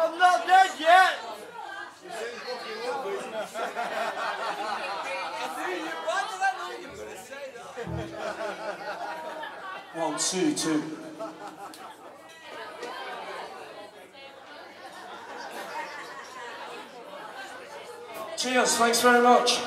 I'm not dead yet. You said you fucking will be. Did I know you were going to say that? One, two, two. Cheers, thanks very much.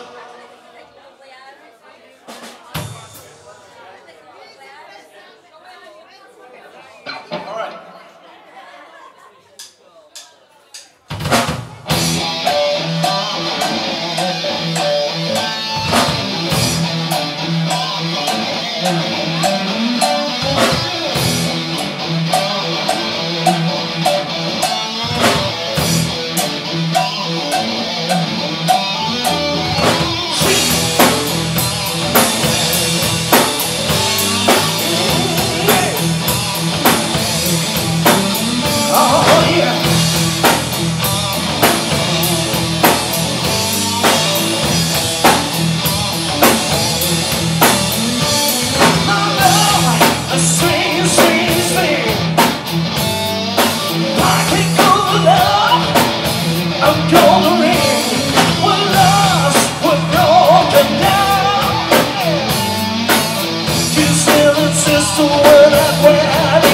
Just feel it's just the word that we're